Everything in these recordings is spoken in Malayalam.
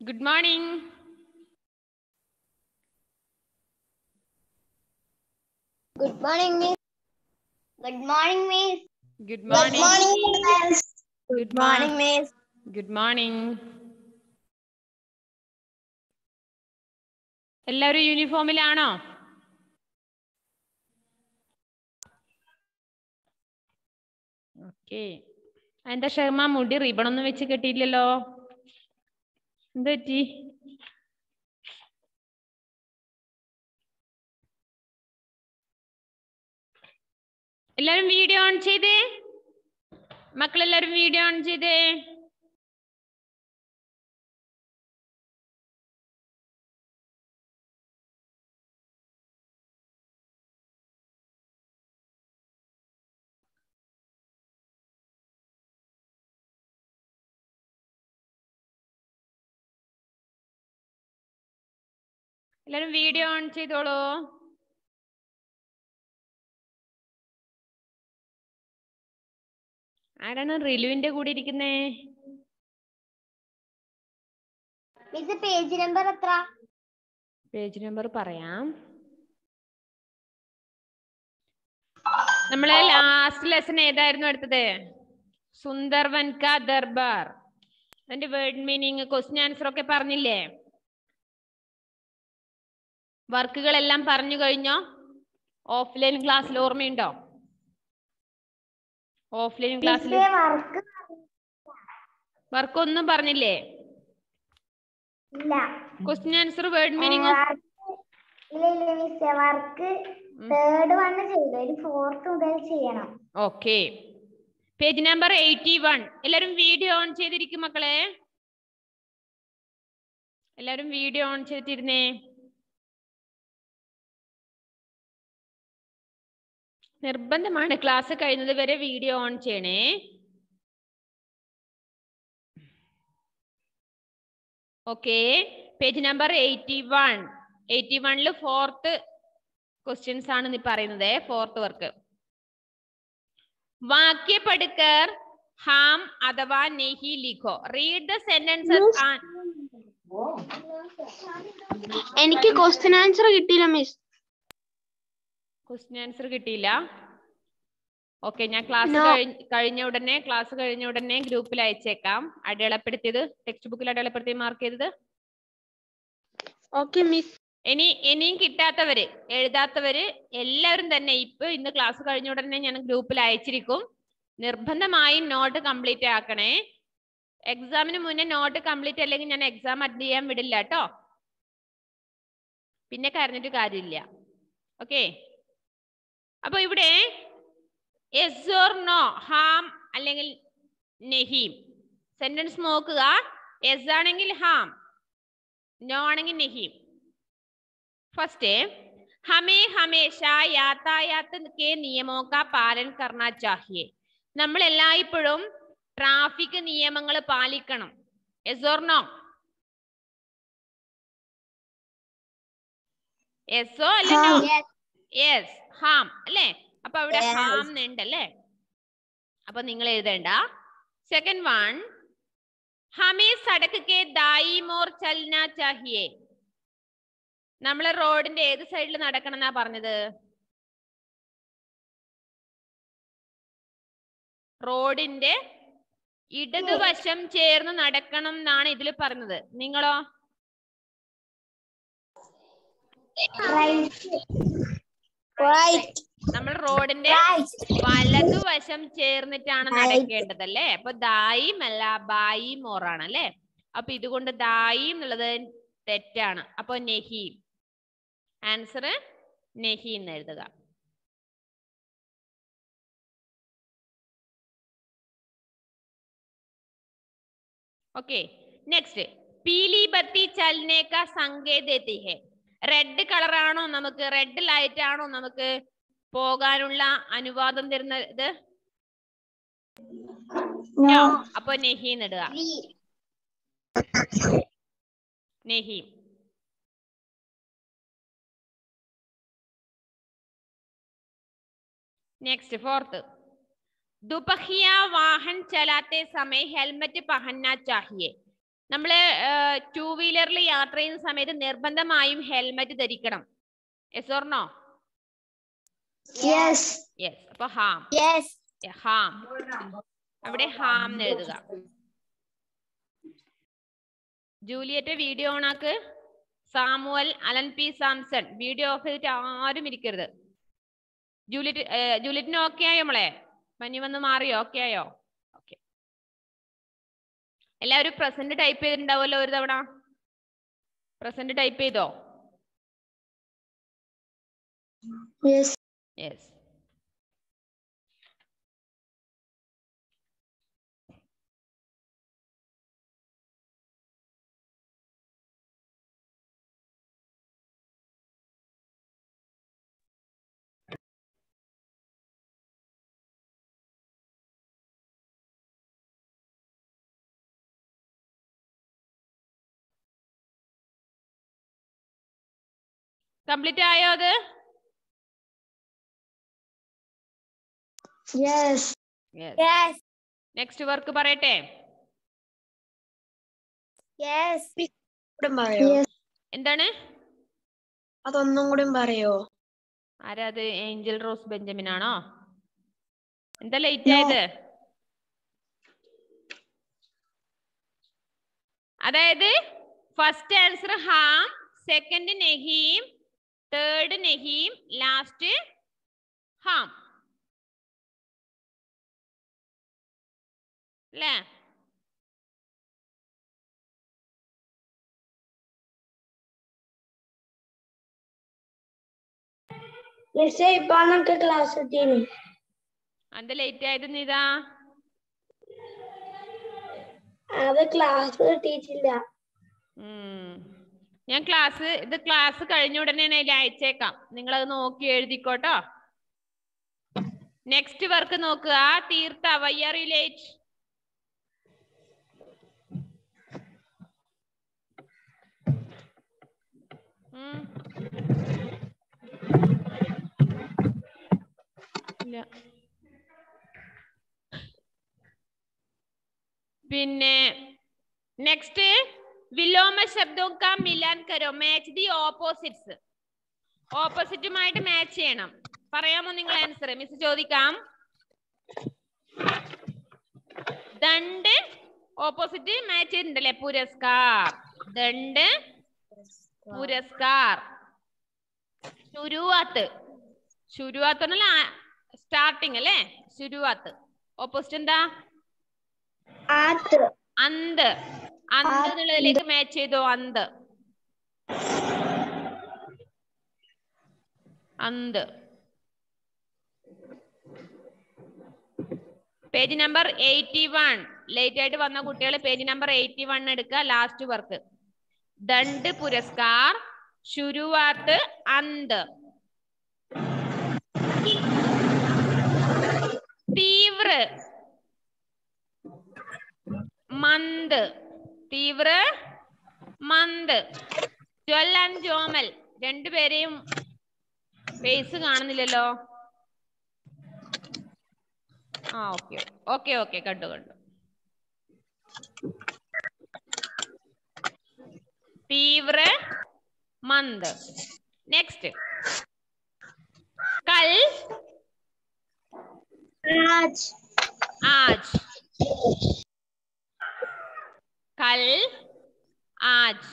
Good morning. Good morning, Miss. Good morning, Miss. Good morning. Good morning. Miss. Good morning. Miss. Good morning. എല്ലാവരും യൂണിഫോമിലാണോ ഓക്കെ എന്താ ഷർമ മുടി റിബൺ ഒന്നും വെച്ച് കെട്ടിയില്ലല്ലോ എന്ത് പറ്റി എല്ലാരും വീഡിയോ ഓൺ ചെയ്തേ? മക്കളെല്ലാരും വീഡിയോ ഓൺ ചെയ്തേ? എല്ലാരും വീഡിയോ ഓൺ ചെയ്തോളൂ. ആരാണ് റിലുവിന്റെ കൂടെ ഇരിക്കുന്നേ? മിസ് പേജ് നമ്പർ എത്ര? പേജ് നമ്പർ പറയാം. നമ്മളെ ലാസ്റ്റ് ലെസൺ ഏതായിരുന്നു എടുത്തത് സുന്ദർവൻ ദർബാർ. അതിന്റെ വേർഡ് മീനിങ് ക്വസ്റ്റ്യൻ ആൻസർ ഒക്കെ പറഞ്ഞില്ലേ? വർക്കുകളെല്ലാം പറഞ്ഞു കഴിഞ്ഞോ? ഓഫ്ലൈൻ ക്ലാസ്സിൽ ഓർമ്മയുണ്ടോ? ഓഫ്ലൈൻ ക്ലാസ്സിൽ വർക്ക് ഒന്നും പറഞ്ഞില്ലേ? Question answer word meaning work third one ചെയ്തു. ഒരു ഫോർത്ത് മുതൽ ചെയ്യണം. Okay page number eighty one എല്ലാരും വീഡിയോ ഓൺ ചെയ്തിരിക്കും മക്കളെ. എല്ലാരും വീഡിയോ ഓൺ ചെയ്തിരുന്നേ നിർബന്ധമാണ്. ക്ലാസ് കഴിയുന്നത് വരെ വീഡിയോ ഓൺ ചെയ്യണേ. Okay. Page number eighty one. Eighty വണ്ണിൽ ഫോർത്ത് ക്വസ്റ്റ്യൻസ് ആണ് നീ പറയുന്നത്. Fourth work. വാക്യ പഠിക്കർ ഹാം അഥവാ നെഹി ലിഖോ. റീഡ് ദ സെന്റൻസസ് എനിക്ക് ക്വസ്റ്റ്യൻ ആൻസർ കിട്ടിയില്ല മിസ് ക്വസ്റ്റ്യൻ ആൻസർ കിട്ടിയില്ല. ഓക്കെ ഞാൻ ക്ലാസ് കഴിഞ്ഞ ഉടനെ ക്ലാസ് കഴിഞ്ഞ ഉടനെ ഗ്രൂപ്പിൽ അയച്ചേക്കാം. അടയാളപ്പെടുത്തിയത് ടെക്സ്റ്റ് ബുക്കിൽ അടയാളപ്പെടുത്തി മാർക്ക് ചെയ്തത്? ഓക്കെ മിസ് ഇനി ഇനിയും കിട്ടാത്തവര് എഴുതാത്തവര് എല്ലാവരും തന്നെ ഇപ്പൊ ഇന്ന് ക്ലാസ് കഴിഞ്ഞ ഉടനെ ഞാൻ ഗ്രൂപ്പിൽ അയച്ചിരിക്കും. നിർബന്ധമായും നോട്ട് കംപ്ലീറ്റ് ആക്കണേ. എക്സാമിന് മുന്നേ നോട്ട് കംപ്ലീറ്റ് അല്ലെങ്കിൽ ഞാൻ എക്സാം അറ്റൻഡ് ചെയ്യാൻ വിടില്ല കേട്ടോ. പിന്നെ കരഞ്ഞിട്ട് കാര്യമില്ല. ഓക്കെ അപ്പൊ ഇവിടെ ഓർ നോ ഹാം അല്ലെങ്കിൽ നെഹീം. സെന്റൻസ് നോക്കുക. എസ് ആണെങ്കിൽ ഹാം. നോ ആണെങ്കിൽ നെഹീം. ഫസ്റ്റ് ഹമേ ഹമേഷ കെ നിയമോ കാ പാലൻ കർണ ചാഹിയെ. നമ്മൾ എല്ലായ്പ്പോഴും ട്രാഫിക് നിയമങ്ങൾ പാലിക്കണം. Yes or no. എസോ അല്ല നോ? യെസ് ഹാം അല്ലേ? അപ്പൊ അവിടെ. ഹാം ഉണ്ട് അല്ലേ? അപ്പൊ നിങ്ങൾ എഴുതേണ്ട. സെക്കൻഡ് വൺ ഹമേ സടക്ക് കെ ദായി മോർ ചൽന ചാഹിയേ. നമ്മൾ റോഡിന്റെ ഏത് സൈഡിൽ നടക്കണം എന്നാ പറഞ്ഞത്? റോഡിന്റെ ഇടതുവശം ചേർന്ന് നടക്കണം എന്നാണ് ഇതിൽ പറഞ്ഞത്. നിങ്ങളോ? നമ്മൾ റോഡിന്റെ വലതുവശം ചേർന്നിട്ടാണ്. നടക്കേണ്ടത് അല്ലേ അപ്പൊ ദായിം അല്ല ബായിം ഓറാണ് അല്ലേ? അപ്പൊ ഇതുകൊണ്ട് ദായിം എന്നുള്ളത് തെറ്റാണ്. അപ്പൊ നെഹീം. ആൻസർ നെഹി എന്ന് എഴുതുക. ഓക്കെ നെക്സ്റ്റ് പീലി ബത്തി ചലനേക്ക देती ഹെ റെഡ് കളറാണോ നമുക്ക് റെഡ് ലൈറ്റ് ആണോ നമുക്ക് പോകാനുള്ള അനുവാദം തരുന്നത് No. അപ്പൊ നെഹി ഇടുക നെഹി നെക്സ്റ്റ് ഫോർത്ത് दुपहिया वाहन चलाते समय हेलमेट पहनना चाहिए നമ്മൾ ടൂ വീലറിൽ യാത്ര ചെയ്യുന്ന സമയത്ത് നിർബന്ധമായും ഹെൽമെറ്റ് ധരിക്കണം. Yes or no yes yes അപ്പൊ ഹാം. യെസ് ഹാം. അവിടെ ഹാം എന്ന് എഴുതുക. Juliet video ഓണാക്ക് Samuel Alan P Samson. Video off ചെയ്തിട്ട് ആരും ഇരിക്കരുത്. ജൂലിയറ്റ് ജൂലിയറ്റിന് ഓക്കെ ആയോ മോളെ? പനി വന്ന് മാറിയോ? ഓക്കെ ആയോ? എല്ലാവരും പ്രസന്റ് ടൈപ്പ് ചെയ്തിട്ടുണ്ടാവുമല്ലോ ഒരു തവണ? പ്രസന്റ് ടൈപ്പ് ചെയ്തോ? യെസ് കംപ്ലീറ്റ് ആയോ അത്? Yes yes yes next work പറയട്ടെ? എന്താണ്? അതൊന്നും കൂടി പറയോ? ആരാ അത്? ഏഞ്ചൽ റോസ് ബെഞ്ചമിൻ ആണോ? എന്താ ലേറ്റ് ആയത്? അതായത് ഫസ്റ്റ് ആൻസർ ഹാം സെക്കൻഡ് നെഹീം തേർഡ് നെഹീം ലാസ്റ്റ് ഹാം അല്ലേ ക്ലാസ് ലേറ്റ് ആയത് ഇതാ? അത് ക്ലാസ് കിട്ടിയിട്ടില്ല ഉം. ഞാൻ ക്ലാസ് ഇത് ക്ലാസ് കഴിഞ്ഞ ഉടനെ ഞാൻ അതിൽ അയച്ചേക്കാം. അത് നോക്കി എഴുതിക്കോട്ടോ. നെക്സ്റ്റ് വർക്ക് നോക്കുക. ആ തീർത്ത റിലേറ്റ് ഇല്ല. പിന്നെ നെക്സ്റ്റ് വിലോമ ശബ്ദവും കാ മിലാൻ കരോ. മാച്ച് ദി ഓപ്പോസിറ്റ്സ് ഓപ്പോസിറ്റുമായിട്ട് മാച്ച് ചെയ്യണം. പറയാമോ നിങ്ങൾ ആൻസർ മിസ് ചോദിക്കാം. ദണ്ട് ഓപ്പോസിറ്റ് മാച്ച് ചെയ്തിട്ടുണ്ടല്ലേ? പുരസ്കാർ. ദണ്ട് പുരസ്കാർ. ശുരുവാത്ത് ശുരുവാത്ത് സ്റ്റാർട്ടിങ് അല്ലേ? ശുരുവാത്ത് ഓപ്പോസിറ്റ് എന്താ? അന്ത്. അന്ത് എന്നുള്ളതിലേക്ക് മാച്ച് ചെയ്തോ അന്ത്. അന്ത്. Page number eighty one late ആയിട്ട് വന്ന കുട്ടികൾ പേജ് നമ്പർ എയ്റ്റി വൺ എടുക്കുക ലാസ്റ്റ് വർക്ക്. ദണ്ട് പുരസ്കാർ ശുരുവാത്ത് അന്ത്. തീവ്ര. മന്ത്. തീവ്ര മന്ത്. Jewel and Jomal. രണ്ടുപേരെയും ഫേസ് കാണുന്നില്ലല്ലോ. ആ ഓക്കെ ഓക്കെ ഓക്കെ കണ്ടു കണ്ടു. തീവ്ര മന്ത്. നെക്സ്റ്റ് കൽ. ആജ്. ആജ്. കൽ ആജ്.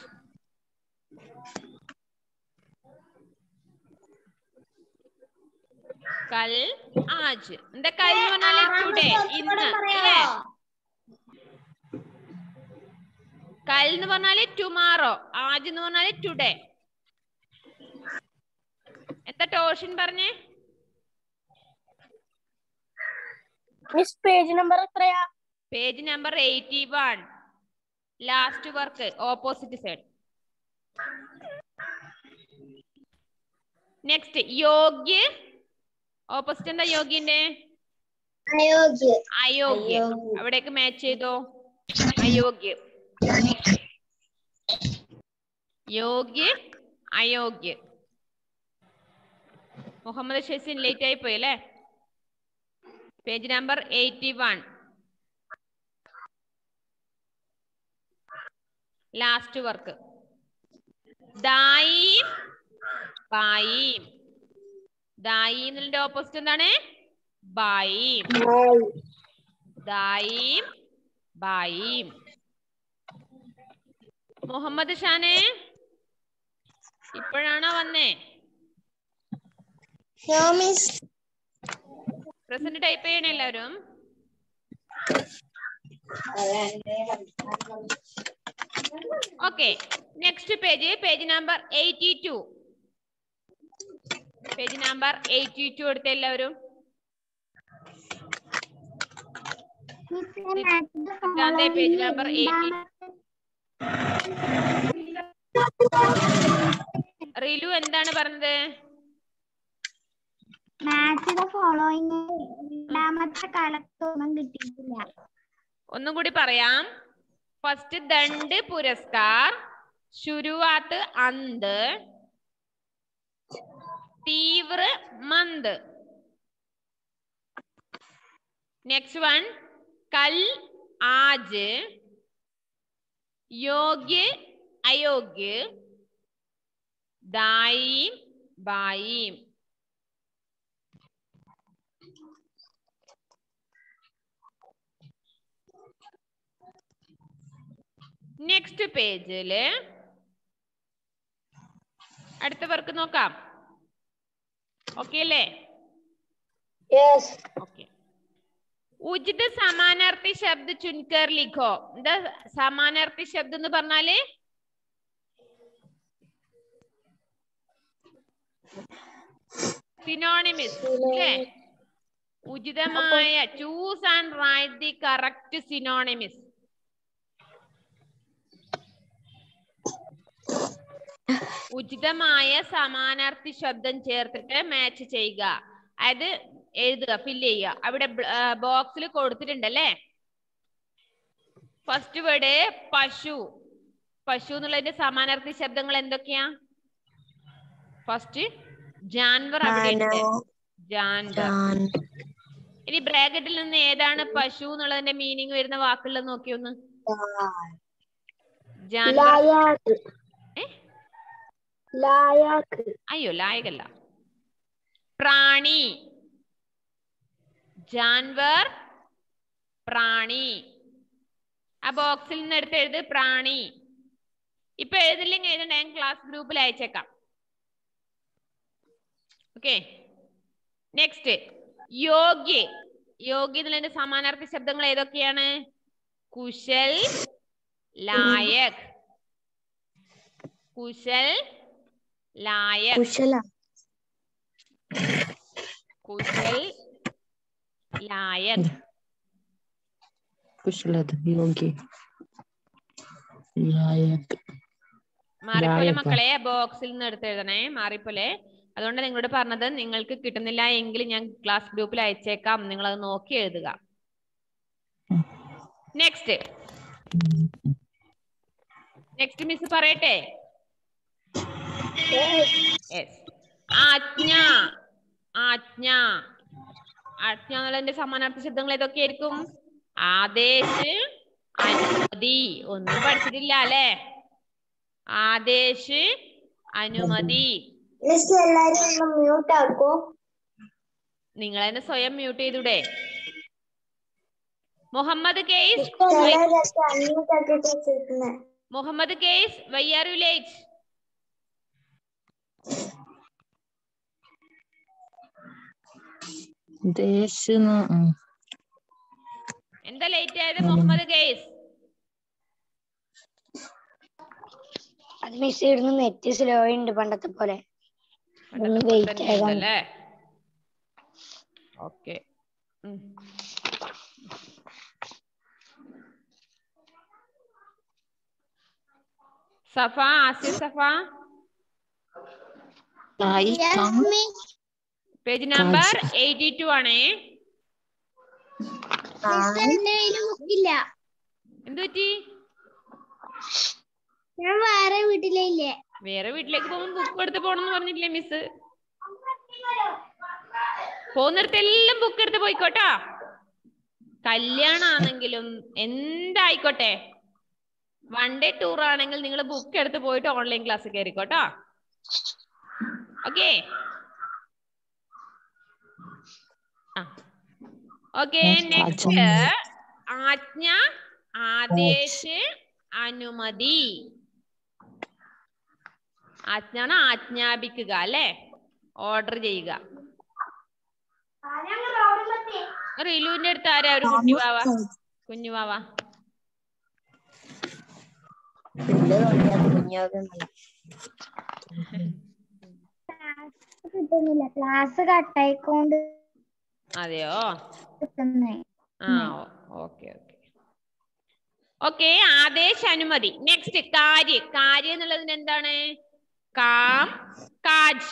കൽ ആജ്. എന്താ കൽ എന്ന് പറഞ്ഞാൽ ടുഡേ ഇന്ന് അല്ലേ? കൽ എന്ന് പറഞ്ഞാൽ ടുമാറോ ആജ് എന്ന് പറഞ്ഞാൽ ടുഡേ. എത്ര ടോഷൻ പറഞ്ഞേ? പേജ് നമ്പർ എത്രയാ? Page number eighty one. Last work opposite side next യോഗ്യ opposite എന്താ യോഗ്യന്റെ അയോഗ്യ. അവിടേക്ക് മാച്ച് ചെയ്തോ? അയോഗ്യ. യോഗ്യ അയോഗ്യ. മുഹമ്മദ് ഷെസിൻ ലേറ്റ് ആയി പോയി അല്ലേ? Page number eighty one last work ദായീം ബായീം ദായീം എന്നതിന്റെ ഓപ്പോസിറ്റ് എന്താണ്? ബായീം ദായീം ബായീം മുഹമ്മദ് ഷാനെ ഇപ്പോഴാണോ വന്നേ? പ്രസന്റ് ടൈപ്പ് ചെയ്യണേ എല്ലാവരും. Okay next page page number eighty two page number eighty two എടുത്ത എല്ലാവരും പേജ് 80. റിലു എന്താണ് പറഞ്ഞത്? ഫോളോയിങ് രണ്ടാമത്തെ കാലത്തൊന്നും കിട്ടിയിട്ടില്ല. ഒന്നും കൂടി പറയാം. ഫസ്റ്റ് ദണ്ട് പുരസ്കാർ ശുരുവാത്ത് അന്ത് തീവ്ര മന്ത്. നെക്സ്റ്റ് വൺ കൽ ആജ് യോഗ്യ അയോഗ്യ ദായി ബായീം. നെക്സ്റ്റ് പേജിൽ അടുത്ത വർക്ക് നോക്കാം. ഓക്കെ അല്ലേ? ഓക്കെ ഉചിത സമാനാർത്ഥി ശബ്ദ ചുൻകർ ലിഖോ. എന്താ സമാനാർത്ഥി ശബ്ദം എന്ന് പറഞ്ഞാൽ? സിനോണിമിസ് അല്ലേ? ഉചിതമായ choose and write the correct synonyms ഉചിതമായ സമാനാർത്ഥി ശബ്ദം ചേർത്തിട്ട് മാച്ച് ചെയ്യുക. അതായത് എഴുതുക ഫില്ല് ചെയ്യുക. അവിടെ ബോക്സിൽ കൊടുത്തിട്ടുണ്ടല്ലേ? ഫസ്റ്റ് വേർഡ് പശു. പശു എന്നുള്ളതിന്റെ സമാനാർത്ഥി ശബ്ദങ്ങൾ എന്തൊക്കെയാ? ഫസ്റ്റ് ജാൻവർ അവിടെ ഉണ്ട്. ജാൻവർ. ഇനി ബ്രാക്കറ്റിൽ നിന്ന് ഏതാണ് പശു എന്നുള്ളതിന്റെ മീനിങ് വരുന്ന വാക്കുകൾ നോക്കിയൊന്ന്. ജാൻവർ. ഏ? അയ്യോ ലായകല്ല പ്രാണി. ജാൻവർ പ്രാണി. ആ ബോക്സിൽ നിന്ന് എടുത്ത് എഴുത് പ്രാണി. ഇപ്പൊ എഴുതില്ലെങ്കിൽ എഴുതണ്ട ഞാൻ ക്ലാസ് ഗ്രൂപ്പിൽ അയച്ചേക്കാം. Okay next യോഗ്യ. യോഗ്യ എന്നുള്ളതിന്റെ സമാനാർത്ഥി ശബ്ദങ്ങൾ ഏതൊക്കെയാണ്? കുശൽ ലായക്. കുശൽ ലായക് കുശല. കുശൽ ലായക് കുശലത യോഗി ലായക് മാറിപ്പോലെ മക്കളെ ബോക്സിൽ നിന്ന് എടുത്ത് എഴുതണേ മാറിപ്പോലെ. അതുകൊണ്ട് നിങ്ങളോട് പറഞ്ഞത് നിങ്ങൾക്ക് കിട്ടുന്നില്ല എങ്കിൽ ഞാൻ ക്ലാസ് ഗ്രൂപ്പിൽ അയച്ചേക്കാം. നിങ്ങൾ അത് നോക്കി എഴുതുക. നെക്സ്റ്റ് നെക്സ്റ്റ് മിസ് പറയട്ടെ. ആജ്ഞ. ആജ്ഞ. ആജ്ഞ എന്നുള്ളതിന്റെ സമാനാർത്ഥ ശബ്ദങ്ങൾ ഏതൊക്കെയായിരിക്കും ആദേശ് അനുമതി. ഒന്നും പഠിച്ചിട്ടില്ല അല്ലെ? ആദേശ് അനുമതി. നിങ്ങൾ തന്നെ സ്വയം മ്യൂട്ട് ചെയ്തൂടെ? Muhammad Kais Muhammad Kais why are you late? എന്താ ലേറ്റ് ആയത് മുഹമ്മദ് കേസ് അത് മിസ് ഇടുന്ന നെറ്റ് സ്ലോ ഉണ്ട് പണ്ടത്തെ പോലെ. ഒന്ന് ആകാം. അല്ലേ? Okay Safa Asiya Safa. Page number eighty two ആണേ. ഇല്ല. എന്ത് പറ്റി? ഞാൻ വേറെ വീട്ടിലല്ലേ വേറെ വീട്ടിലേക്ക് പോകുമ്പോൾ ബുക്ക് എടുത്ത് പോണെന്ന് പറഞ്ഞിട്ടില്ലേ മിസ് പോകുന്നിടത്തെല്ലാം ബുക്ക് എടുത്ത് പോയിക്കോട്ടാ. കല്യാണാണെങ്കിലും എന്തായിക്കോട്ടെ. വൺ ഡേ ടൂർ ആണെങ്കിൽ നിങ്ങൾ ബുക്ക് എടുത്ത് പോയിട്ട് ഓൺലൈൻ ക്ലാസ് കയറിക്കോട്ടോ ഓക്കെ ഓക്കെ നെക്സ്റ്റ് ആജ്ഞ. ആജ്ഞ ആദേശ് അനുമതി. ആജ്ഞാണ് ആജ്ഞാപിക്കുക അല്ലെ? ഓർഡർ ചെയ്യുക. റിലുവിന്റെ അടുത്ത് ആരാ ഒരു കുഞ്ഞുവാവ കുഞ്ഞുവാവ കിട്ടുന്നില്ല ക്ലാസ് കട്ടായിക്കൊണ്ട് അതെയോ? ആ ഓക്കെ ഓക്കെ. ഓക്കെ ആദേശ അനുമതി. നെക്സ്റ്റ് കാര്യ. കാര്യ എന്നുള്ളതിന് എന്താണ്? കാം കാജ്.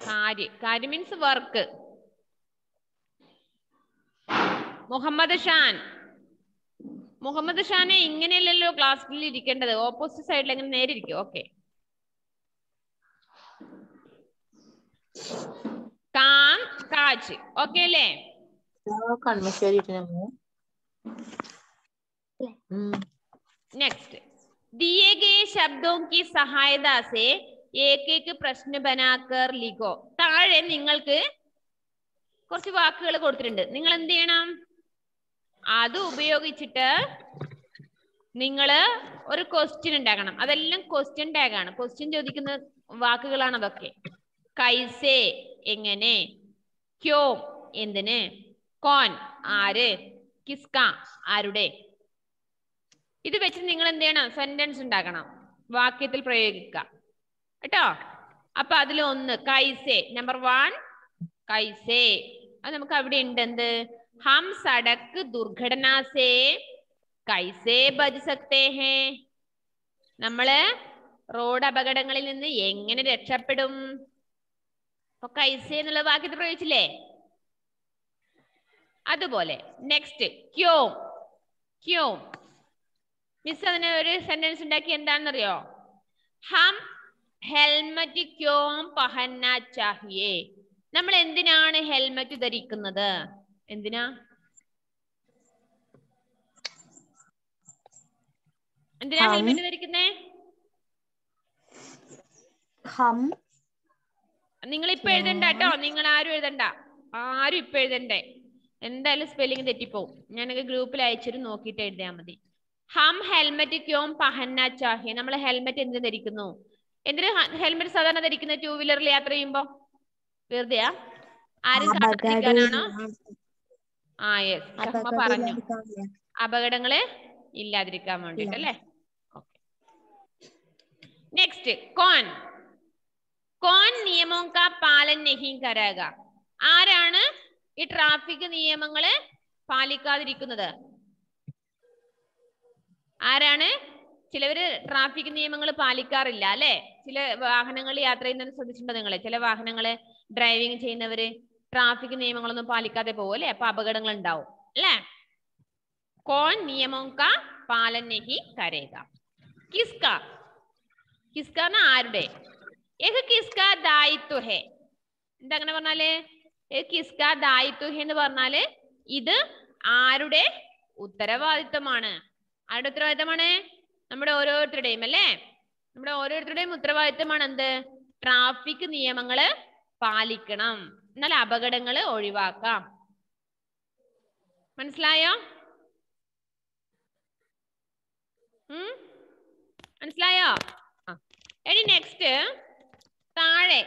കാര്യ. കാര്യ മീൻസ് വർക്ക് മുഹമ്മദ് ഷാൻ. മുഹമ്മദ് ഷാനെ ഇങ്ങനെയല്ലല്ലോ ക്ലാസ്സിൽ ഇരിക്കേണ്ടത്. ഓപ്പോസിറ്റ് സൈഡിൽ എങ്ങനെ നേരെ ഇരിക്കും? ഓക്കെ കാം കാജ് ഓക്കെ അല്ലേ नेक्स्ट दिए गए शब्दों की सहायता से एक एक പ്രശ്ന ബനാക്കർ ലിഖോ താഴെ നിങ്ങൾക്ക് കുറച്ച് വാക്കുകൾ കൊടുത്തിട്ടുണ്ട് നിങ്ങൾ എന്ത് ചെയ്യണം അത് ഉപയോഗിച്ചിട്ട് നിങ്ങൾ ഒരു ക്വസ്റ്റ്യൻ ഉണ്ടാക്കണം അതെല്ലാം ക്വസ്റ്റ്യൻ ടാഗ് ആണ് ക്വസ്റ്റ്യൻ ചോദിക്കുന്ന വാക്കുകളാണ് അതൊക്കെ കൈസേ എങ്ങനെ? ക്യോ എന്തിന്? കോൻ ആര്? കിസ്ക ആരുടെ? ഇത് വെച്ച് നിങ്ങൾ എന്ത് ചെയ്യണം? സെന്റൻസ് ഉണ്ടാക്കണം. വാക്യത്തിൽ പ്രയോഗിക്കുക. കേട്ടോ? അപ്പൊ അതിൽ ഒന്ന് കൈസേ. Number one കൈസേ. അത് നമുക്ക് അവിടെ ഉണ്ട് എന്ത്? ഹം സടക്ക് ദുർഘടനാസേ. കൈസേ ബജ് സക്തേ ഹേ നമ്മൾ റോഡ് അപകടങ്ങളിൽ നിന്ന് എങ്ങനെ രക്ഷപ്പെടും? അപ്പൊ കൈസേ എന്നുള്ള വാക്യത്തിൽ പ്രയോഗിച്ചില്ലേ? അതുപോലെ നെക്സ്റ്റ് ക്യോ. ക്യോ. മിസ് അതിന് ഒരു സെന്റൻസ് ഉണ്ടാക്കി എന്താണെന്നറിയോ? ഹം ഹെൽമറ്റ് ക്യോം പഹന്ന ചാഹിയേ. നമ്മൾ എന്തിനാണ് ഹെൽമറ്റ് ധരിക്കുന്നത്? എന്തിനാ? എന്തിനാ. ഹെൽമെറ്റ് ധരിക്കുന്നേ? ഹം നിങ്ങൾ ഇപ്പൊ എഴുതണ്ട കേട്ടോ നിങ്ങൾ ആരും എഴുതണ്ട. ആരും ഇപ്പൊ എഴുതണ്ടേ? എന്തായാലും സ്പെല്ലിംഗ് തെറ്റിപ്പോവും. ഞാനൊക്കെ ഗ്രൂപ്പിൽ അയച്ചിട്ട് നോക്കിട്ട് എഴുതിയാൽ മതി. ഹം ഹെൽമെറ്റ് ക്യോം പഹന്ന ചാഹി നമ്മൾ ഹെൽമെറ്റ് എന്തിനു ധരിക്കുന്നു? എന്തിനു ഹെൽമെറ്റ് സാധാരണ ധരിക്കുന്ന ടൂ വീലറിൽ യാത്ര ചെയ്യുമ്പോ? വെറുതെയാ? ആരും ആ യെസ്. പറഞ്ഞു. അപകടങ്ങൾ ഇല്ലാതിരിക്കാൻ വേണ്ടിട്ടല്ലേ നെക്സ്റ്റ് കോൻ. കോൻ നിയമം കാ പാലൻ നഹീം കരക. ആരാണ് ഈ ട്രാഫിക് നിയമങ്ങൾ പാലിക്കാതിരിക്കുന്നത്? ആരാണ്? ചിലവര് ട്രാഫിക് നിയമങ്ങൾ പാലിക്കാറില്ല അല്ലെ? ചില വാഹനങ്ങൾ യാത്ര ചെയ്യുന്നത് ശ്രദ്ധിച്ചിട്ടുണ്ടോ നിങ്ങൾ? ചില വാഹനങ്ങൾ ഡ്രൈവിംഗ് ചെയ്യുന്നവര് ട്രാഫിക് നിയമങ്ങളൊന്നും പാലിക്കാതെ പോകും അല്ലെ? അപ്പൊ അപകടങ്ങൾ ഉണ്ടാവും അല്ലെ? കോൺ നിയമം കാ പാലൻ നഹി കരേക. കിസ്ക. കിസ്ക ആരുടെ? ഏഹ് കിസ്ക ദായിത്വ ഹേ എന്താ അങ്ങനെ പറഞ്ഞാൽ കിസ്ക ദായിത്വ ഹേ എന്ന് പറഞ്ഞാൽ ഇത് ആരുടെ ഉത്തരവാദിത്വമാണ്? ആരുടെ ഉത്തരവാദിത്തമാണ് നമ്മുടെ ഓരോരുത്തരുടെയും അല്ലേ? നമ്മുടെ ഓരോരുത്തരുടെയും ഉത്തരവാദിത്തമാണ് എന്ത്? ട്രാഫിക് നിയമങ്ങൾ പാലിക്കണം. എന്നാൽ അപകടങ്ങൾ ഒഴിവാക്കാം. മനസ്സിലായോ? മനസ്സിലായോ? ഇനി നെക്സ്റ്റ് താഴെ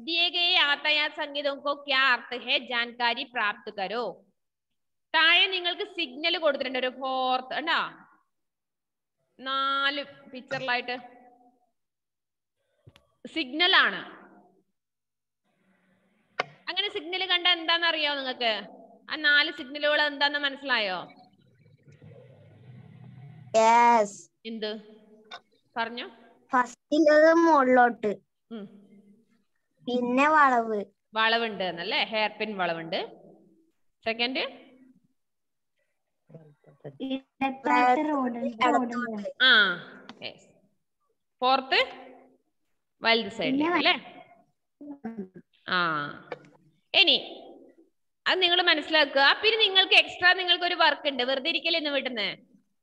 दिए गए यातायात संकेतों को क्या अर्थ है जानकारी प्राप्त करो താഴെ നിങ്ങൾക്ക് സിഗ്നൽ കൊടുത്തിട്ടുണ്ട് ഒരു ഫോർത്ത് ഉണ്ടോ നാല് പിക്ചറിലായിട്ട് സിഗ്നൽ ആണ് അങ്ങനെ സിഗ്നൽ കണ്ട എന്താന്ന് അറിയോ നിങ്ങൾക്ക് ആ നാല് സിഗ്നലുകൾ എന്താന്ന് മനസ്സിലായോ യെസ് എന്ത് പറഞ്ഞു ഫസ്റ്റിലത് മുകളിലോട്ട് ഉം. പിന്നെ വളവ്. വളവുണ്ട് എന്നല്ലേ? ഹെയർ പിൻ വളവുണ്ട്. സെക്കൻഡ് ആ ഫോർത്ത് വലത് സൈഡ് അല്ലേ? ആ. ഇനി അത് നിങ്ങൾ മനസ്സിലാക്കുക. പിന്നെ നിങ്ങൾക്ക് എക്സ്ട്രാ നിങ്ങൾക്ക് ഒരു വർക്ക് ഉണ്ട്. വെറുതെ ഇരിക്കല്ലേ ഇന്ന് നിന്ന്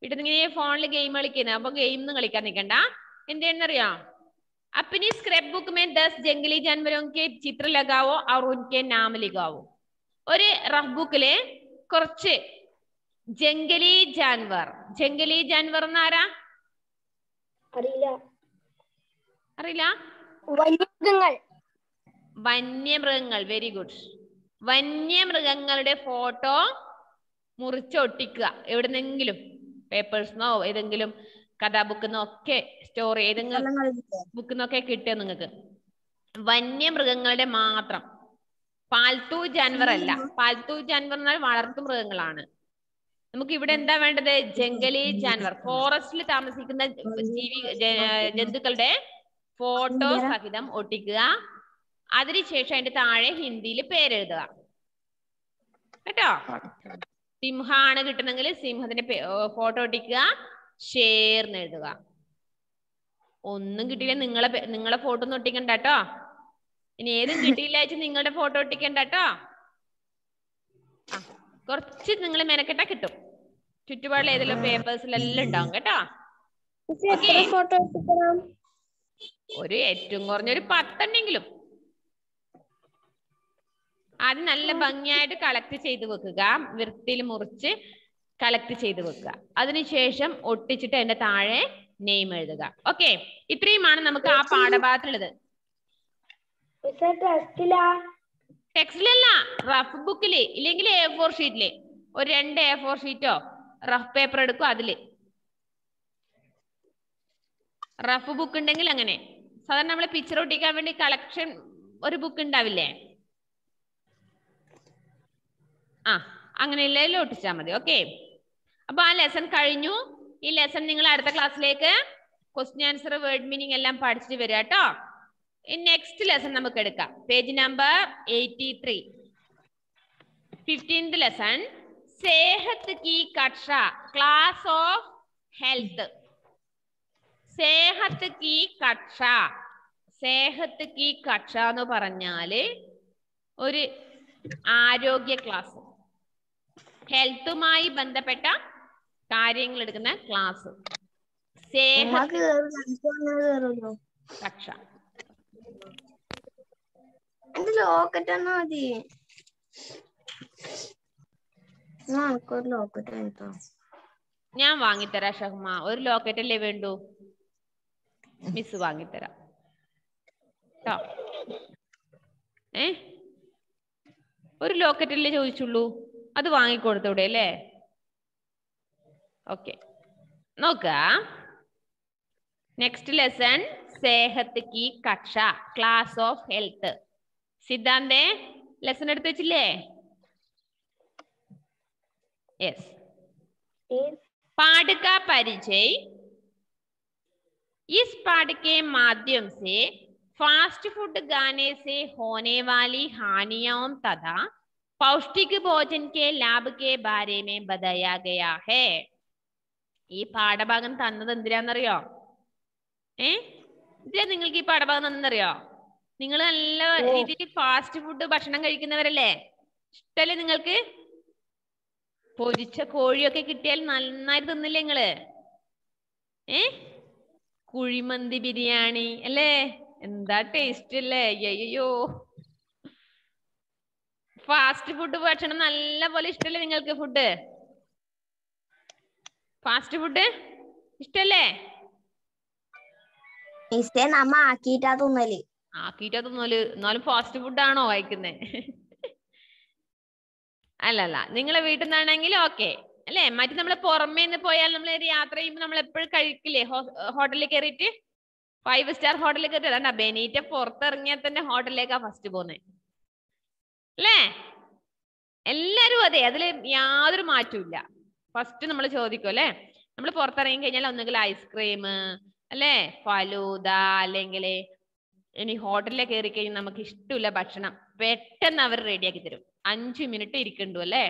വീട്ടിൽ നിന്ന് ഇങ്ങനെ ഫോണിൽ ഗെയിം കളിക്കുന്നത് അപ്പൊ ഗെയിം ഒന്നും കളിക്കാൻ നിൽക്കണ്ട എന്ത് ചെയ്യണമെന്നറിയാം अपनी स्क्रैप बुक में दस जंगली जानवरों के चित्र लगाओ और उनके नाम लिखाओ ഒരു റഫ് ബുക്കില് കുറച്ച് ജംഗലി ജാൻവർ ജംഗലി ജാൻവർ എന്നാരാ അറിയില്ല അറിയില്ല വന്യമൃഗങ്ങൾ വന്യമൃഗങ്ങൾ വെരി ഗുഡ് വന്യമൃഗങ്ങളുടെ ഫോട്ടോ മുറിച്ചൊട്ടിക്കുക എവിടുന്നെങ്കിലും പേപ്പേഴ്സിനോ ഏതെങ്കിലും കഥാബുക്കിന്നോ ഒക്കെ സ്റ്റോറി ഏതെങ്കിലും ബുക്കിൽ നിന്നൊക്കെ കിട്ടിയ നിങ്ങൾക്ക് വന്യമൃഗങ്ങളുടെ മാത്രം. പാൽത്തു ജാൻവർ അല്ല. പാൽത്തു ജാൻവർ എന്നാൽ വളർത്തു മൃഗങ്ങളാണ്. നമുക്ക് ഇവിടെ എന്താ വേണ്ടത്? ജംഗലി ജാൻവർ. ഫോറസ്റ്റിൽ താമസിക്കുന്ന ജീവി ജന്തുക്കളുടെ ഫോട്ടോ സഹിതം ഒട്ടിക്കുക. അതിനുശേഷം അതിന്റെ താഴെ ഹിന്ദിയിൽ പേരെഴുതുക. കേട്ടോ? സിംഹാണ് കിട്ടണമെങ്കിൽ സിംഹത്തിന്റെ ഫോട്ടോ ഒട്ടിക്കുക. ഷേർന്ന് എഴുതുക ഒന്നും കിട്ടിയില്ല. നിങ്ങളെ നിങ്ങളെ ഫോട്ടോ ഒന്നും ഒട്ടിക്കണ്ട കേട്ടോ ഇനി ഏതും കിട്ടിയില്ല വെച്ച് നിങ്ങളുടെ ഫോട്ടോ ഒട്ടിക്കണ്ട കേട്ടോ ആ കുറച്ച് നിങ്ങൾ മെനക്കെട്ടാ കിട്ടും. ചുറ്റുപാടിൽ ഏതെല്ലാം പേപ്പേഴ്സിലെല്ലാം ഉണ്ടാവും കേട്ടോ. ഒരു ഏറ്റവും കുറഞ്ഞൊരു പത്തെണ്ണെങ്കിലും. അത് നല്ല ഭംഗിയായിട്ട് കളക്ട് ചെയ്ത് വെക്കുക. വൃത്തിയിൽ മുറിച്ച് കളക്ട് ചെയ്ത് വെക്കുക. അതിനുശേഷം ഒട്ടിച്ചിട്ട് അതിന്റെ താഴെ നെയിം എഴുതുക. ഓക്കെ ഇത്രയുമാണ് നമുക്ക് ആ പാഠഭാഗത്തുള്ളത് ടെക്സ്റ്റിലല്ല റഫ് ബുക്കിൽ ഇല്ലെങ്കിൽ എ ഫോർ ഷീറ്റിൽ ഒരു രണ്ട് എ ഫോർ ഷീറ്റോ റഫ് പേപ്പർ എടുക്കും അതിൽ. റഫ് ബുക്ക് ഉണ്ടെങ്കിൽ അങ്ങനെ. സാധാരണ നമ്മൾ പിക്ചർ ഒട്ടിക്കാൻ വേണ്ടി കളക്ഷൻ ഒരു ബുക്ക് ഉണ്ടാവില്ലേ? ആ അങ്ങനെയുള്ളതിൽ ഒട്ടിച്ചാൽ മതി. ഓക്കെ അപ്പൊ ആ ലെസൺ കഴിഞ്ഞു. ഈ ലെസൺ നിങ്ങൾ അടുത്ത ക്ലാസ്സിലേക്ക് ക്വസ്റ്റ്യൻ ആൻസർ വേർഡ് മീനിങ് എല്ലാം പഠിച്ചിട്ട് വരിക കേട്ടോ. നെക്സ്റ്റ് ലെസൺ നമുക്ക് എടുക്കാം. Page number eighty three fifteenth lesson സേഹത്ത് കി കക്ഷ ക്ലാസ് ഓഫ് ഹെൽത്ത് സേഹത്ത് കി കക്ഷ സേഹത്ത് കി കക്ഷ എന്ന് പറഞ്ഞാൽ ഒരു ആരോഗ്യ ക്ലാസ് ഹെൽത്തുമായി ബന്ധപ്പെട്ട കാര്യങ്ങൾ എടുക്കുന്ന ക്ലാസ് കക്ഷ. ലോക്കറ്റ് എന്നാ മതി. ലോക്കറ്റ് ഞാൻ വാങ്ങിത്തരാം ഷഹ്മ. ഒരു ലോക്കറ്റ് അല്ലേ വേണ്ടു? മിസ് വാങ്ങിത്തരാം. കേട്ടോ ഏ? ഒരു ലോക്കറ്റ് അല്ലേ ചോദിച്ചുള്ളൂ? അത് വാങ്ങിക്കൊടുത്തൂടെ അല്ലേ? ഓക്കെ നോക്ക നെക്സ്റ്റ് ലെസൺ സേഹത്ത് കി കക്ഷ ക്ലാസ് ഓഫ് ഹെൽത്ത് സിദ്ധാന്തേ ലെസൺ എടുത്ത് വെച്ചില്ലേ യെസ് पाठ का परिचय इस पाठ के माध्यम से फास्ट फूड खाने से होने वाली हानियों तथा पौष्टिक भोजन के लाभ के बारे में बताया गया है ഈ പാഠഭാഗം തന്നത് എന്തിനാന്നറിയോ? ഏ? എന്തിനാ നിങ്ങൾക്ക് ഈ പാഠഭാഗം തന്നറിയോ നിങ്ങൾ നല്ല രീതിയിൽ ഫാസ്റ്റ് ഫുഡ് ഭക്ഷണം കഴിക്കുന്നവരല്ലേ? ഇഷ്ടല്ലേ നിങ്ങൾക്ക്? പൊരിച്ച കോഴിയൊക്കെ കിട്ടിയാൽ നന്നായി തിന്നില്ലേ നിങ്ങൾ? ഏ? കുഴിമന്തി ബിരിയാണി അല്ലേ? എന്താ ടേസ്റ്റ് അല്ലേ? അയ്യോ ഫാസ്റ്റ് ഫുഡ് ഭക്ഷണം നല്ല പോലെ ഇഷ്ടല്ലേ നിങ്ങൾക്ക് ഫുഡ് ഫാസ്റ്റ് ഫുഡ്? ഇഷ്ടല്ലേ? നമ്മ ആക്കിയിട്ടാ തിന്നൽ. ആക്കിയിട്ട് തിന്നൽ. എന്നാലും ഫാസ്റ്റ് ഫുഡ് ആണോ വായിക്കുന്നേ അല്ലല്ല നിങ്ങളെ വീട്ടിൽ നിന്നാണെങ്കിൽ ഓക്കെ. അല്ലെ? മറ്റു നമ്മൾ പുറമേ നിന്ന് പോയാൽ നമ്മൾ ഒരു യാത്ര ചെയ്യുമ്പോൾ നമ്മൾ എപ്പോഴും കഴിക്കില്ലേ? ഹോട്ടലിൽ കയറിയിട്ട് ഫൈവ് സ്റ്റാർ ഹോട്ടലിൽ കയറി അതാ ബെനീറ്റ പുറത്തിറങ്ങിയാൽ തന്നെ ഹോട്ടലിലേക്കാ ഫസ്റ്റ് പോകുന്നത് അല്ലേ? എല്ലാരും അതെ. അതിൽ യാതൊരു മാറ്റവും ഇല്ല. ഫസ്റ്റ് നമ്മൾ ചോദിക്കും അല്ലേ? നമ്മൾ പുറത്തിറങ്ങി കഴിഞ്ഞാൽ ഒന്നുകിൽ ഐസ്ക്രീം അല്ലേ? ഫലൂദ അല്ലെങ്കിൽ ഇനി ഹോട്ടലിൽ കയറി കഴിഞ്ഞാൽ നമുക്ക് ഇഷ്ടമില്ല ഭക്ഷണം പെട്ടെന്ന് അവർ റെഡിയാക്കി തരും. അഞ്ചു മിനിറ്റ് ഇരിക്കണ്ടു അല്ലേ?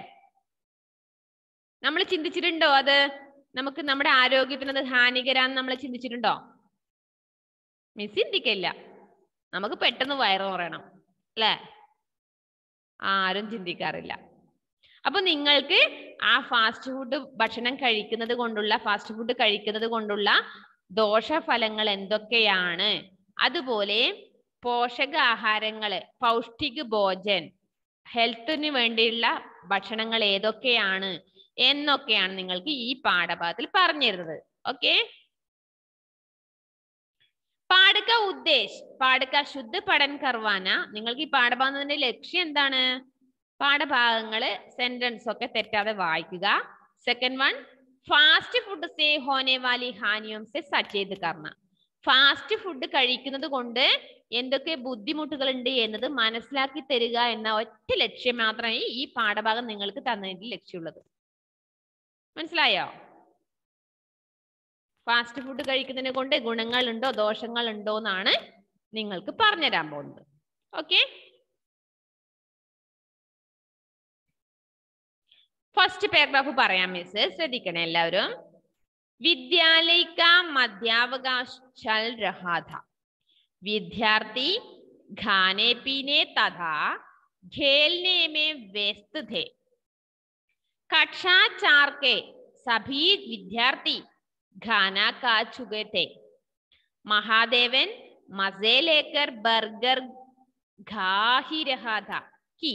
നമ്മൾ ചിന്തിച്ചിട്ടുണ്ടോ അത്? നമുക്ക് നമ്മുടെ ആരോഗ്യത്തിന് അത് ഹാനികരാന്ന് നമ്മൾ ചിന്തിച്ചിട്ടുണ്ടോ? മിസ് ചിന്തിക്കില്ല. നമുക്ക് പെട്ടെന്ന് വയറ് കുറയണം അല്ലേ? ആരും ചിന്തിക്കാറില്ല. അപ്പൊ നിങ്ങൾക്ക് ആ ഫാസ്റ്റ് ഫുഡ് ഭക്ഷണം കഴിക്കുന്നത് കൊണ്ടുള്ള ഫാസ്റ്റ് ഫുഡ് കഴിക്കുന്നത് കൊണ്ടുള്ള ദോഷഫലങ്ങൾ എന്തൊക്കെയാണ്? അതുപോലെ പോഷകാഹാരങ്ങൾ പൗഷ്ടിക ഭോജൻ ഹെൽത്തിന് വേണ്ടിയുള്ള ഭക്ഷണങ്ങൾ ഏതൊക്കെയാണ് എന്നൊക്കെയാണ് നിങ്ങൾക്ക് ഈ പാഠഭാഗത്തിൽ പറഞ്ഞിരുന്നത്. ഓക്കെ പാടുക ഉദ്ദേശ് പാടുക ശുദ്ധ പഠൻ കർവാന നിങ്ങൾക്ക് ഈ പാഠഭാഗത്തിന്റെ ലക്ഷ്യം എന്താണ്? പാഠഭാഗങ്ങൾ സെന്റൻസ് ഒക്കെ തെറ്റാതെ വായിക്കുക. സെക്കൻഡ് വൺ ഫാസ്റ്റ് ഫുഡ് സേ ഹോനെ വാലി ഹാനിയും സെ സച്ചേത് കർണ ഫാസ്റ്റ് ഫുഡ് കഴിക്കുന്നത് കൊണ്ട് എന്തൊക്കെ ബുദ്ധിമുട്ടുകൾ ഉണ്ട് എന്നത് മനസ്സിലാക്കി തരിക എന്ന ഒറ്റ ലക്ഷ്യം മാത്രമേ ഈ പാഠഭാഗം നിങ്ങൾക്ക് തന്നതിന്റെ ലക്ഷ്യമുള്ളത്. മനസ്സിലായോ? ഫാസ്റ്റ് ഫുഡ് കഴിക്കുന്നതിനെ കൊണ്ട് ഗുണങ്ങളുണ്ടോ ദോഷങ്ങളുണ്ടോ എന്നാണ് നിങ്ങൾക്ക് പറഞ്ഞുതരാൻ പോകുന്നത്. ഓക്കെ ഫസ്റ്റ് പാരഗ്രാഫ് പറയാം മിസ് ശ്രദ്ധിക്കണേ എല്ലാവരും विद्यालय का मध्यावकाश चल रहा था विद्यार्थी खाने पीने तथा खेलने में व्यस्त थे कक्षा चार के सभी विद्यार्थी खाना खा चुके थे महादेवन मजे लेकर बर्गर खा ही रहा था कि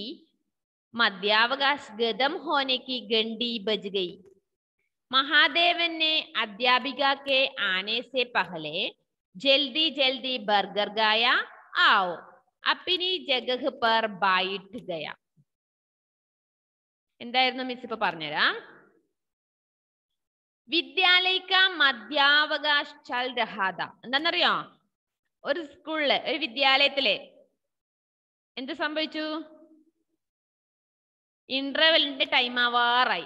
मध्यावकाश गदम होने की घंटी बज गई महादेवन ने अध्यापिका के आने से पहले जल्दी जल्दी बर्गर गाया आओ अपनी जगह पर बैठ गया എന്തായിരുന്നു മിസ് ഇപ്പൊ പറഞ്ഞുതരാം വിദ്യാലയിക്ക മധ്യാവകാശ ചൽ രഹാദ എന്താണെന്നറിയോ ഒരു സ്കൂളില് ഒരു വിദ്യാലയത്തില് എന്ത് സംഭവിച്ചു ഇന്റർവെലിന്റെ ടൈം ആവാറായി.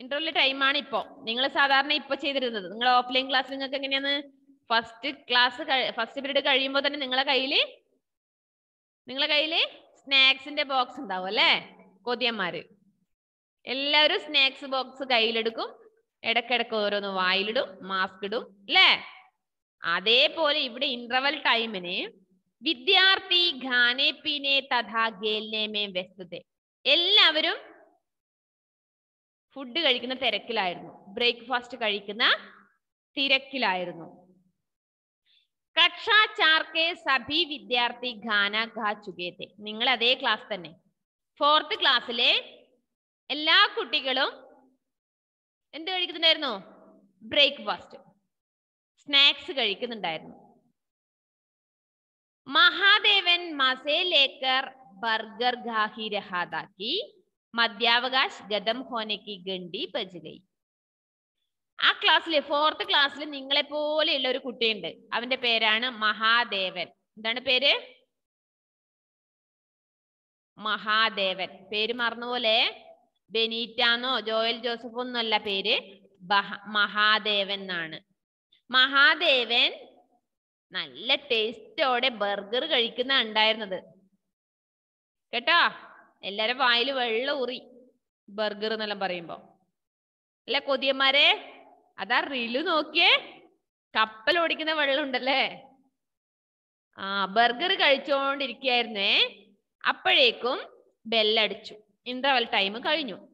ഇന്റർവെൽ ടൈമാണ് ഇപ്പോ. നിങ്ങൾ സാധാരണ ഇപ്പൊ ചെയ്തിരുന്നത്. നിങ്ങൾ ഓഫ്ലൈൻ ക്ലാസ് നിങ്ങൾക്ക് എങ്ങനെയാണ്? ഫസ്റ്റ് ക്ലാസ് ഫസ്റ്റ് പീരീഡ് കഴിയുമ്പോൾ തന്നെ നിങ്ങളെ കയ്യിൽ നിങ്ങളെ കയ്യിൽ സ്നാക്സിന്റെ ബോക്സ് ഉണ്ടാവും അല്ലേ? കൊതിയന്മാര്. എല്ലാവരും സ്നാക്സ് ബോക്സ് കയ്യിലെടുക്കും. ഇടക്കിടക്ക് ഓരോന്ന് വായിലിടും മാസ്ക് ഇടും അല്ലേ അതേപോലെ ഇവിടെ ഇന്റർവൽ ടൈമിന് വിദ്യാർത്ഥി ഖാനെ പീനെ തഥാ ഗേൽനെ മേ വ്യസ്തത. എല്ലാവരും ഫുഡ് കഴിക്കുന്ന തിരക്കിലായിരുന്നു. ബ്രേക്ക്ഫാസ്റ്റ് കഴിക്കുന്ന തിരക്കിലായിരുന്നു. കക്ഷ സഭി വിദ്യാർത്ഥി ഖാന ഖാ ചുകേത്തെ നിങ്ങൾ അതേ ക്ലാസ് തന്നെ. ഫോർത്ത് ക്ലാസ്സിലെ എല്ലാ കുട്ടികളും എന്ത് കഴിക്കുന്നുണ്ടായിരുന്നു? ബ്രേക്ക്ഫാസ്റ്റ് സ്നാക്സ് കഴിക്കുന്നുണ്ടായിരുന്നു. മഹാദേവൻ മസേലേക്കർ ബർഗർ ഗാഹി രഹാദാക്കി മധ്യാവകാശ് ഗതം ഹോനയ്ക്ക് ഗണ്ടി ബജുകൈ ആ ക്ലാസ്സിൽ ഫോർത്ത് ക്ലാസ്സിൽ നിങ്ങളെ പോലെയുള്ള ഒരു കുട്ടിയുണ്ട്. അവന്റെ പേരാണ് മഹാദേവൻ. എന്താണ് പേര്? മഹാദേവൻ. പേര് മറന്നുപോലെ? ബെനീറ്റാന്നോ? ജോയൽ ജോസഫ് എന്നല്ല പേര്. മഹാദേവൻ എന്നാണ്. മഹാദേവൻ നല്ല ടേസ്റ്റോടെ ബർഗർ കഴിക്കുന്ന ഉണ്ടായിരുന്നത്. കേട്ടോ? എല്ലാരും വായിൽ വെള്ളം ഊറി ബർഗർ എന്നെല്ലാം പറയുമ്പോ. അല്ലെ കൊതിയന്മാരെ? അതാ റിലു നോക്കിയേ. കപ്പൽ ഓടിക്കുന്ന വെള്ളം ഉണ്ടല്ലേ? ആ ബർഗർ കഴിച്ചോണ്ടിരിക്കുകയായിരുന്നേ അപ്പോഴേക്കും ബെല്ലടിച്ചു. ഇന്റർവൽ ടൈം കഴിഞ്ഞു.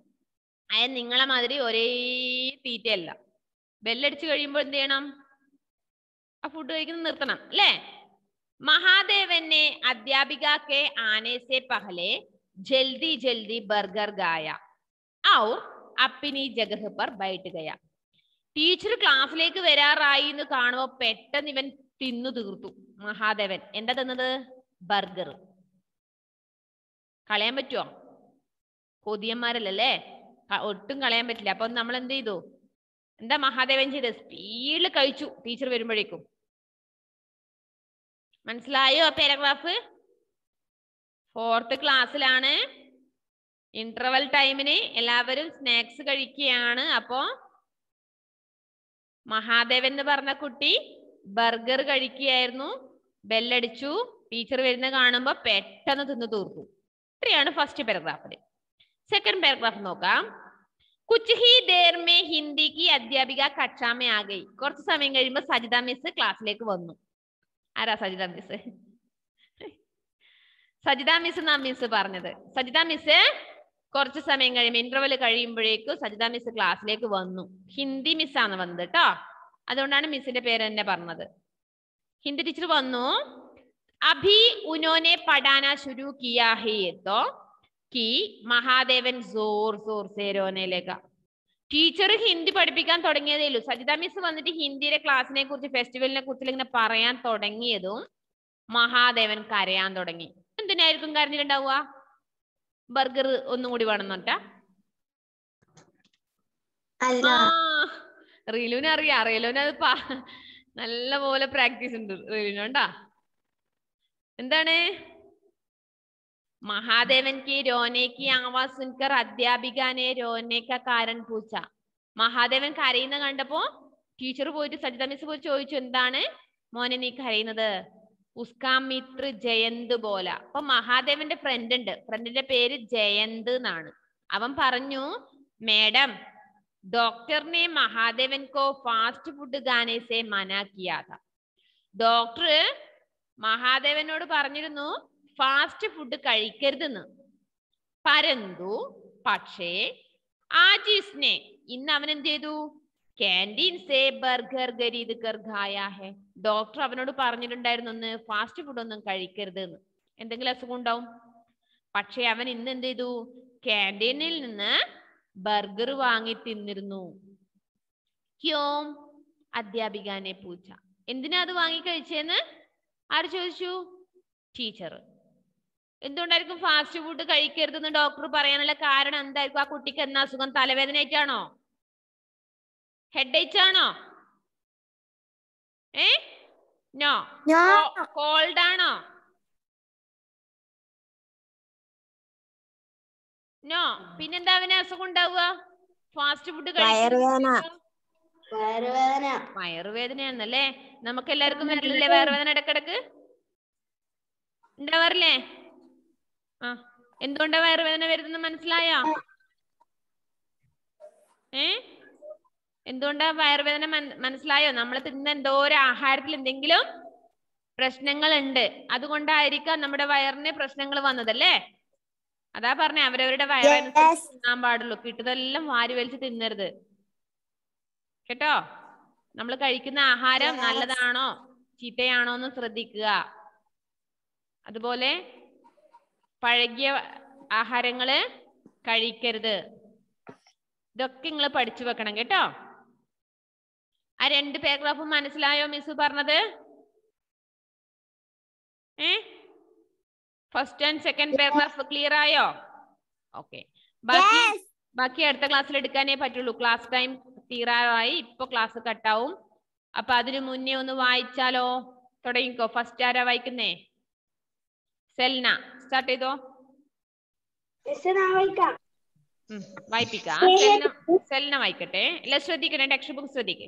അയ നിങ്ങളെ മാതിരി ഒരേ തീറ്റയല്ല. ബെല്ലടിച്ചു കഴിയുമ്പോൾ എന്ത് ചെയ്യണം? ആ ഫുഡ് കഴിക്കുന്നത് നിർത്തണം. അല്ലേ? മഹാദേവനെ അധ്യാപിക കെ ആനെ സെ പഹലെ ജൽദി ജൽദി ബർഗർ ഗായ. ഔർ അപ്പിനി ജഗഹ് പർ ബൈട്ട് ഗയ. ടീച്ചർ ക്ലാസ്സിലേക്ക് വരാറായി എന്ന് കാണുമ്പോ പെട്ടെന്ന് ഇവൻ തിന്നു തീർത്തു. മഹാദേവൻ എന്താ തിന്നത്? ബർഗർ. കളയാൻ പറ്റുമോ കൊതിയന്മാരല്ലേ ഒട്ടും കളയാൻ പറ്റില്ല. അപ്പൊ നമ്മൾ എന്ത് ചെയ്തു? എന്താ മഹാദേവൻ ചെയ്തത്? സ്പീഡിൽ കഴിച്ചു. ടീച്ചർ വരുമ്പോഴേക്കും. മനസ്സിലായോ പാരഗ്രാഫ് ഫോർത്ത് ക്ലാസ്സിലാണ് ഇന്റർവൽ ടൈമിന് എല്ലാവരും സ്നാക്സ് കഴിക്കുകയാണ്. അപ്പോ മഹാദേവൻ എന്ന് പറഞ്ഞ കുട്ടി ബർഗർ കഴിക്കുകയായിരുന്നു. ബെല്ലടിച്ചു. ടീച്ചർ വരുന്ന കാണുമ്പോ പെട്ടെന്ന് തിന്നു തീർത്തു ഇത്രയാണ് ഫസ്റ്റ് പാരഗ്രാഫിൽ സെക്കൻഡ് പാരഗ്രാഫ് നോക്കാം. കുച്ച് ഹി ദേർ ഹിന്ദിക്ക് അധ്യാപിക കക്ഷാമേ ആകെ കുറച്ച് സമയം കഴിയുമ്പോൾ സജിത മിസ് ക്ലാസ്സിലേക്ക് വന്നു. ആരാ സജിത മിസ് സജിത മിസ് എന്നാ മിസ് പറഞ്ഞത്? സജിത മിസ് കുറച്ച് സമയം കഴിയുമ്പോൾ ഇന്റർവെൽ കഴിയുമ്പോഴേക്കും സജിത മിസ് ക്ലാസ്സിലേക്ക് വന്നു. ഹിന്ദി മിസ്സാണ് വന്നത് കേട്ടോ അതുകൊണ്ടാണ് മിസ്സിന്റെ പേര് തന്നെ പറഞ്ഞത്. ഹിന്ദി ടീച്ചർ വന്നു. അഭി ഉനോനെ പഠാന ശുരു കിയാ तो कि മഹാദേവൻ സോർ സോർ സേ രോനെ ലഗ ടീച്ചർ ഹിന്ദി പഠിപ്പിക്കാൻ തുടങ്ങിയതേ ഉള്ളൂ. സജിത മിസ് വന്നിട്ട് ഹിന്ദിയിലെ ക്ലാസ്സിനെ കുറിച്ച് ഫെസ്റ്റിവലിനെ കുറിച്ച് ഇങ്ങനെ പറയാൻ തുടങ്ങിയതും മഹാദേവൻ കരയാൻ തുടങ്ങി. എന്തിനായിരിക്കും കരഞ്ഞിട്ടുണ്ടാവുക? ബർഗർ ഒന്നും കൂടി വേണം എന്നിട്ടാ അല്ല. റീലുവിനെ അറിയാം. റീലുവിന് അത് നല്ല പോലെ പ്രാക്ടീസ് ഉണ്ട്. റീലുവിനോണ്ടാ എന്താണ്? മഹാദേവൻ മഹാദേവൻക്ക് രോനയ്ക്ക് ആവാസ് സുൻകർ അധ്യാപികാനെ രോനയ്ക്ക കാരൻ പൂച്ച. മഹാദേവൻ കരയുന്ന കണ്ടപ്പോ ടീച്ചർ പോയിട്ട് സജിത മിസ് പോയി ചോദിച്ചു എന്താണ് മോനെ നീ കരയുന്നത്? ഉസ്കാമിത്ര ജയന്ത് പോല അപ്പൊ മഹാദേവന്റെ ഫ്രണ്ട് ഉണ്ട്. ഫ്രണ്ടിന്റെ പേര് ജയന്ത് എന്നാണ്. അവൻ പറഞ്ഞു മേഡം ഡോക്ടറിനെ മഹാദേവൻ കോ ഫാസ്റ്റ് ഫുഡ് ഗാനേസെ മനാക്കിയാത ഡോക്ടർ മഹാദേവനോട് പറഞ്ഞിരുന്നു ഫാസ്റ്റ് ഫുഡ് കഴിക്കരുതെന്ന്. പരന്തു പക്ഷേ ആജിസ്നെ ഇന്ന് അവൻ എന്ത് ചെയ്തു ക്യാന്റീൻ സേ ബർഗർ ഹെ. ഡോക്ടർ അവനോട് പറഞ്ഞിട്ടുണ്ടായിരുന്നു ഒന്ന് ഫാസ്റ്റ് ഫുഡ് ഒന്നും കഴിക്കരുത് എന്ന് എന്തെങ്കിലും അസുഖം ഉണ്ടാവും? പക്ഷെ അവൻ ഇന്ന് എന്ത് ചെയ്തു? ക്യാന്റീനിൽ നിന്ന് ബർഗർ വാങ്ങി തിന്നിരുന്നു. ക്യോം അധ്യാപികാനെ പൂച്ച. എന്തിനാ അത് വാങ്ങി കഴിച്ചേന്ന്? ആര് ചോദിച്ചു? ടീച്ചർ എന്തുകൊണ്ടായിരിക്കും ഫാസ്റ്റ് ഫുഡ് കഴിക്കരുതെന്ന് ഡോക്ടർ പറയാനുള്ള കാരണം എന്തായിരിക്കും? ആ കുട്ടിക്ക് എന്നാ അസുഖം? തലവേദന ആയിട്ടാണോ ഹെഡ് ആണോ? ഏ? നോ കോൾഡ് ആണോ? നോ പിന്നെന്താ അവന് അസുഖം ഉണ്ടാവുക? ഫാസ്റ്റ് ഫുഡ് വയറുവേദന. വയറുവേദന. വയറുവേദനയാണെന്നല്ലേ നമുക്ക് എല്ലാവർക്കും വരില്ലേ വയറുവേദന. ഇടക്കിടക്ക് ഉണ്ടാവാറില്ലേ? ആ. എന്തുകൊണ്ടാ വയറുവേദന വരുന്നത് മനസ്സിലായോ? ഏ? എന്തുകൊണ്ടാ വയറുവേദന മനസ്സിലായോ? നമ്മൾ തിന്ന എന്തോ ഒരു ആഹാരത്തിൽ എന്തെങ്കിലും പ്രശ്നങ്ങൾ ഉണ്ട് അതുകൊണ്ടായിരിക്കാം നമ്മുടെ വയറിന് പ്രശ്നങ്ങൾ വന്നതല്ലേ? അതാ പറഞ്ഞ അവരവരുടെ വയറനുസരിച്ച് തിന്നാൻ പാടുള്ളൂ. കിട്ടുന്നതെല്ലാം വാരി വലിച്ച് തിന്നരുത്. കേട്ടോ? നമ്മൾ കഴിക്കുന്ന ആഹാരം നല്ലതാണോ? ചീത്തയാണോ എന്ന് ശ്രദ്ധിക്കുക. അതുപോലെ പഴകിയ ആഹാരങ്ങൾ കഴിക്കരുത്. ഇതൊക്കെ നിങ്ങൾ പഠിച്ചു വെക്കണം കേട്ടോ. ആ രണ്ട് പാരഗ്രാഫും മനസ്സിലായോ മിസ് പറഞ്ഞത്? ഏ? First and second paragraph clear ആയോ? ഓക്കെ ബാക്കി ബാക്കി അടുത്ത ക്ലാസ്സിൽ എടുക്കാനേ പറ്റുള്ളൂ. ക്ലാസ് ടൈം തീരാറായി ഇപ്പൊ ക്ലാസ് കട്ടാവും അപ്പൊ അതിനു മുന്നേ ഒന്ന് വായിച്ചാലോ? തുടങ്ങിക്കോ. ഫസ്റ്റ് ആരാ വായിക്കുന്നേ? Selna. State do? Esena vaikka. Hmm, vaipika. Selna, selna vaikate. Illa swadhikane, texture book swadhike.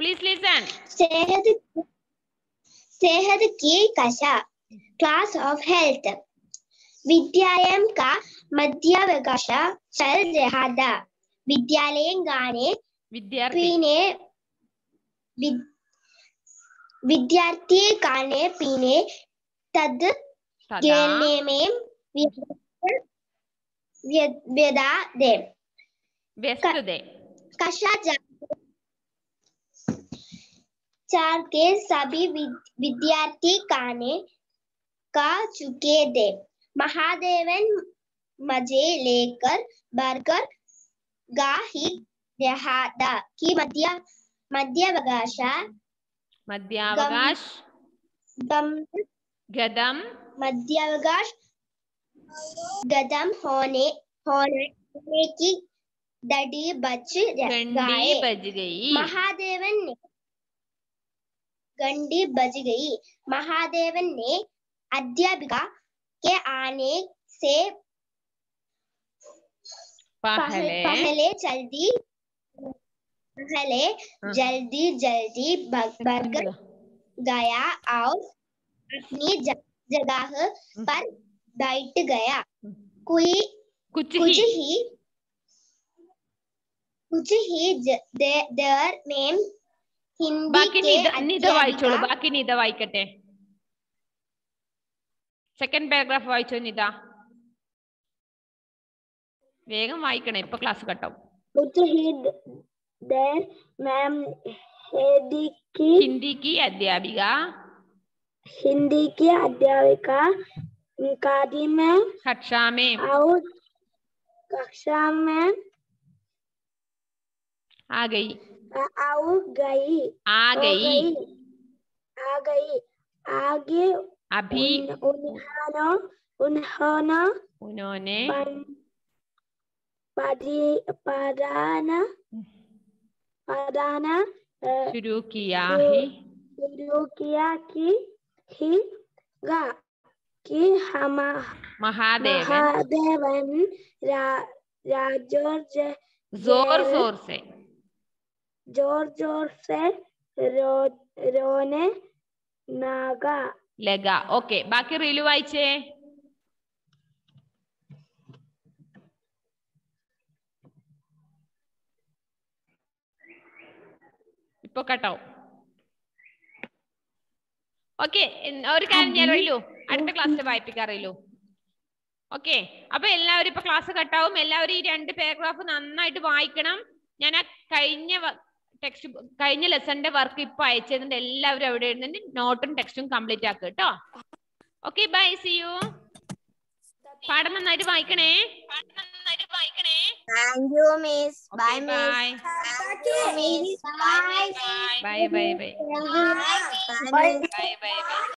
Please listen. Sehat, sehat ki kasha. Class of health. विद्यायां का मध्यावकाश चल रहा था विद्यालय गाने पीने विद्यार्थी खाने पीने तद चार के सभी विद्यार्थी काने का चुके थे महादेवन मज़े लेकर बढ़कर गा ही देहादा की मध्य मध्यावकाश मध्यावकाश। गदम? मध्यावकाश गदम होने होने की दड़ी बच गई बज गई। महादेवन ने गंडी बज गई। महादेवन ने अध्यापिका के आने से पहले पहले जल्दी पहले हाँ। जल्दी जल्दी भग, भग गया और अपनी जगह हम्म। पर बैठ गया। कोई कुछ, कुछ ही, ही कुछ ही देर दे, में हिंदी बाकी नहीं नहीं दवाई छोड़ो बाकी नहीं दवाई कटे। സെക്കൻഡ് പാരഗ്രാഫ് വായിച്ചോ നിതാ വേഗം വായിക്കണേ ഇപ്പൊ ക്ലാസ് കട്ടാവും ഹിന്ദിക്ക് അധ്യാപിക हिंदी की अध्यापिका कादी में कक्षा में। और कक्षा में आ गई। आ गई। आ गई। आ गई। आगे अभी उन्होंने उन्होंने उन्होंने पढ़ाना पढ़ाना शुरू किया है। शुरू किया कि गा कि हम മഹാദേവൻ महादेवन रा, राजोर ज- जोर जोर से जोर जोर से रो, रोने नागा ലഗ ഓക്കെ ബാക്കി റീല് വായിച്ചേ ഇപ്പൊ കട്ടാവും ഓക്കെ ഒരു കാര്യം ഞാൻ അറിയില്ലോ അടുത്ത ക്ലാസ്സിൽ വായിപ്പിക്കാറില്ലോ ഓക്കെ അപ്പൊ എല്ലാവരും ഇപ്പൊ ക്ലാസ് കട്ടാവും എല്ലാവരും ഈ രണ്ട് പാരഗ്രാഫ് നന്നായിട്ട് വായിക്കണം. ഞാൻ ആ കഴിഞ്ഞ ടെക്സ്റ്റ് കഴിഞ്ഞ ലെസന്റെ വർക്ക് ഇപ്പൊ അയച്ചതിന്റെ എല്ലാവരും അവിടെ ഇരുന്നിട്ട് നോട്ടും ടെക്സ്റ്റും കംപ്ലീറ്റ് ആക്കുക കേട്ടോ ഓക്കെ ബൈ സി യു പാഠം നന്നായിട്ട് വായിക്കണേ. പാഠം നന്നായിട്ട് വായിക്കണേ. Thank you, Miss. Okay, bye, Miss. Thank you, Miss. Bye, bye. Bye, bye, bye. bye. bye. bye. bye. bye. bye. bye. bye.